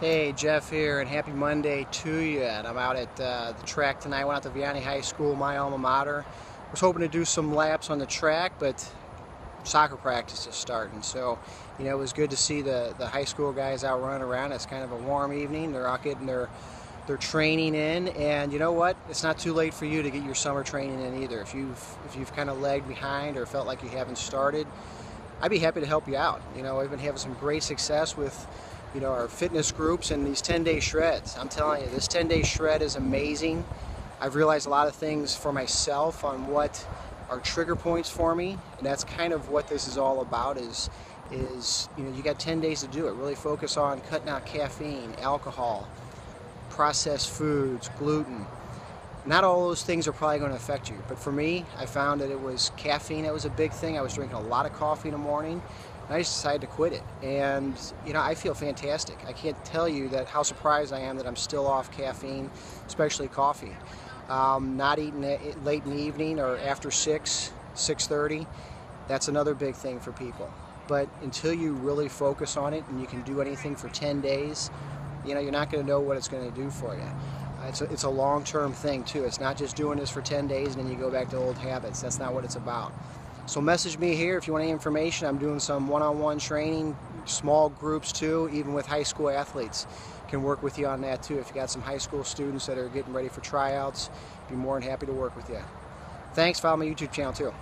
Hey, Jeff here, and happy Monday to you. And I'm out at uh, the track tonight. Went out to Vianney High School, my alma mater. Was hoping to do some laps on the track, but soccer practice is starting. So, you know, it was good to see the, the high school guys out running around. It's kind of a warm evening. They're out getting their their training in, and you know what? It's not too late for you to get your summer training in either. If you've if you've kind of lagged behind or felt like you haven't started, I'd be happy to help you out. You know, I've been having some great success with you know, our fitness groups and these 10-day shreds. I'm telling you, this 10-day shred is amazing. I've realized a lot of things for myself on what are trigger points for me, and that's kind of what this is all about is, is you know, you got 10 days to do it. Really focus on cutting out caffeine, alcohol, processed foods, gluten. Not all those things are probably going to affect you, but for me, I found that it was caffeine that was a big thing. I was drinking a lot of coffee in the morning, and I just decided to quit it. And you know, I feel fantastic. I can't tell you that how surprised I am that I'm still off caffeine, especially coffee. Um, not eating it late in the evening or after six, 6:30. That's another big thing for people. But until you really focus on it and you can do anything for 10 days, you know, you're not going to know what it's going to do for you. It's a, it's a long-term thing too. It's not just doing this for 10 days and then you go back to old habits. That's not what it's about. So message me here if you want any information. I'm doing some one-on-one training, small groups too, even with high school athletes. Can work with you on that too. If you got some high school students that are getting ready for tryouts, be more than happy to work with you. Thanks. Follow my YouTube channel too.